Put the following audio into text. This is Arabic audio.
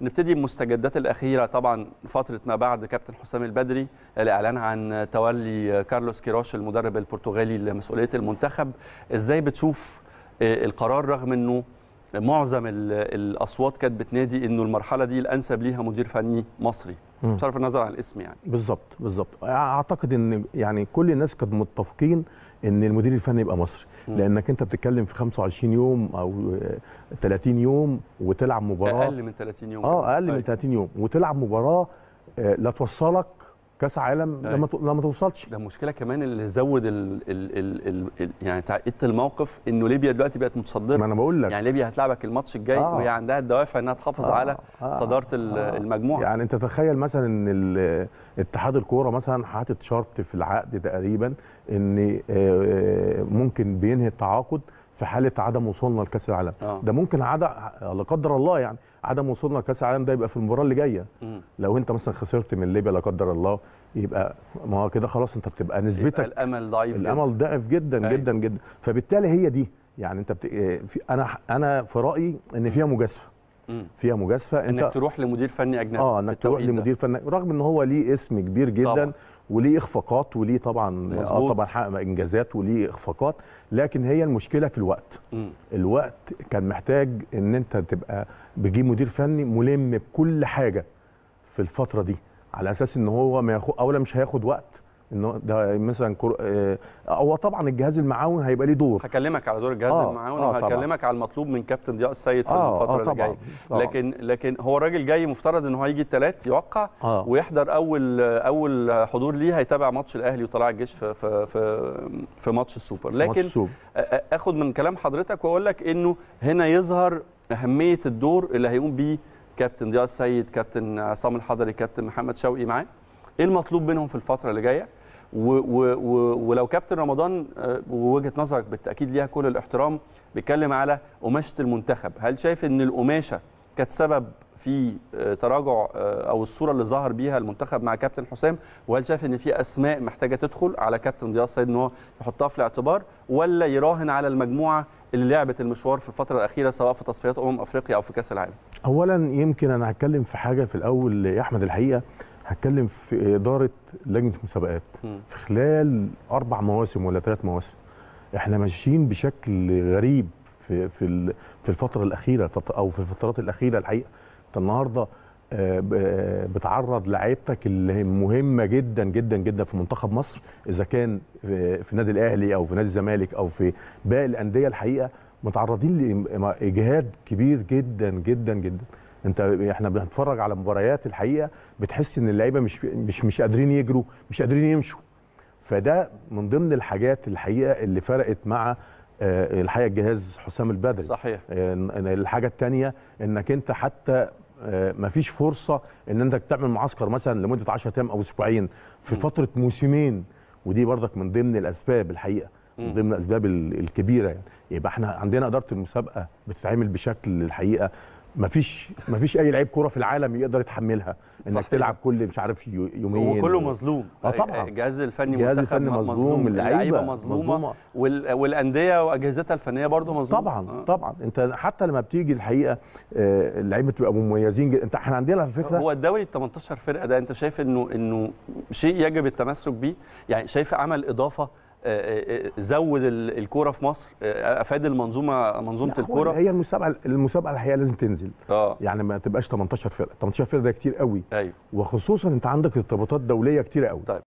نبتدي بمستجدات الأخيرة طبعا فترة ما بعد كابتن حسام البدري الإعلان عن تولي كارلوس كيروش المدرب البرتغالي لمسؤولية المنتخب. إزاي بتشوف القرار رغم إنه معظم الأصوات كانت بتنادي إنه المرحلة دي الأنسب ليها مدير فني مصري. بصرف النظر عن الاسم يعني. بالظبط بالظبط. أعتقد إن يعني كل الناس كانوا متفقين إن المدير الفني يبقى مصري. م. لأنك أنت بتتكلم في 25 يوم أو 30 يوم وتلعب مباراة. أقل من 30 يوم. آه أقل من 30 يوم وتلعب مباراة لا توصلك كاس عالم لما لما توصلش ده المشكلة كمان اللي زود ال ال ال ال يعني تعقيدة الموقف إنه ليبيا دلوقتي بقت متصدرة ما أنا بقول لك يعني ليبيا هتلعبك الماتش الجاي آه. وهي عندها الدوافع إنها تحافظ آه. على آه. صدارة آه. المجموعة يعني أنت تخيل مثلا إن اتحاد الكورة مثلا حاطط شرط في العقد تقريبا إن ممكن بينهي التعاقد في حالة عدم وصولنا لكأس العالم. آه. ده ممكن عدم لا قدر الله يعني عدم وصولنا لكأس العالم ده يبقى في المباراة اللي جاية. لو انت مثلا خسرت من ليبيا لا قدر الله يبقى ما هو كده خلاص انت بتبقى نسبتك يبقى الأمل ضعيف الأمل ضعف جدا جدا, جدا جدا. فبالتالي هي دي. يعني انت بت... في أنا أنا في رأيي إن فيها مجازفة. فيها مجازفة. إنك تروح لمدير فني أجنبي آه إنك تروح لمدير فني رغم إن هو ليه اسم كبير جدا طبعا. وليه إخفاقات وليه طبعا آه طبعا حقق إنجازات وليه إخفاقات. لكن هي المشكلة في الوقت. م. الوقت كان محتاج إن أنت تبقى بتجيب مدير فني ملم بكل حاجة في الفترة دي على أساس إن هو ما ياخد أولا مش هياخد وقت. إنه ده مثلا كر... آه هو طبعا الجهاز المعاون هيبقى ليه دور. هكلمك على دور الجهاز آه المعاون آه وهكلمك على المطلوب من كابتن ضياء السيد في آه الفترة آه اللي جاية. لكن لكن هو الراجل جاي مفترض إن هو هيجي الثلاث يوقع آه. ويحضر اول أول حضور ليه هيتابع ماتش الأهلي وطلائع الجيش في في في, في ماتش السوبر. لكن السوبر. آخد من كلام حضرتك وأقول لك إنه هنا يظهر أهمية الدور اللي هيقوم بيه كابتن ضياء السيد كابتن عصام الحضري كابتن محمد شوقي معاه. إيه المطلوب منهم في الفترة اللي جاية؟ و و و ولو كابتن رمضان ووجهة نظرك بالتأكيد ليها كل الاحترام بيتكلم على قماشة المنتخب. هل شايف إن القماشة كانت سبب في تراجع أو الصورة اللي ظهر بيها المنتخب مع كابتن حسام؟ وهل شايف إن في أسماء محتاجة تدخل على كابتن ضياء السيد إن هو يحطها في الاعتبار ولا يراهن على المجموعة اللي لعبت المشوار في الفترة الأخيرة سواء في تصفيات أمم أفريقيا أو في كأس العالم؟ اولا يمكن أنا هتكلم في حاجة في الأول يا احمد الحقيقة. هتكلم في إدارة لجنة المسابقات في خلال أربع مواسم ولا ثلاث مواسم إحنا ماشيين بشكل غريب في في في الفترة الأخيرة أو في الفترات الأخيرة الحقيقة. أنت النهارده بتعرض لعيبتك اللي مهمة جدا جدا جدا في منتخب مصر إذا كان في النادي الأهلي أو في نادي الزمالك أو في باقي الأندية الحقيقة. متعرضين لاجهاد كبير جدا جدا جدا. انت إحنا بنتفرج على مباريات الحقيقة بتحس إن اللعيبة مش مش مش قادرين يجروا مش قادرين يمشوا. فده من ضمن الحاجات الحقيقة اللي فرقت مع الحقيقة الجهاز حسام البدري. صحيح. الحاجة الثانية إنك أنت حتى ما فيش فرصة إن أنت تعمل معسكر مثلا لمدة 10 أيام أو أسبوعين في فترة موسمين. ودي برضك من ضمن الأسباب الحقيقة من ضمن الأسباب الكبيرة يعني. يبقى إحنا عندنا إدارة المسابقة بتتعمل بشكل الحقيقة ما فيش ما فيش أي لعيب كورة في العالم يقدر يتحملها إنك صحيح. تلعب كل مش عارف يومين. هو كله مظلوم. آه طبعا. الجهاز الفني الجهاز الفني مظلوم اللعيبة مظلومة, مظلومة. وال... والأندية وأجهزتها الفنية برضه مظلومة. طبعا آه. طبعا. أنت حتى لما بتيجي الحقيقة آه اللعيبة بتبقى مميزين جدا. أنت إحنا عندنا على فكرة هو الدوري ال 18 فرقة ده أنت شايف انه إنه شيء يجب التمسك بيه؟ يعني شايف عمل إضافة زود الكورة في مصر أفاد المنظومه منظومة الكورة؟ هي المسابقة المسابقة الحقيقة لازم تنزل. آه. يعني ما تبقاش 18 فرقة. 18 فرقة ده كتير قوي. أيوه. وخصوصا أنت عندك ارتباطات دولية كتير قوي. طيب.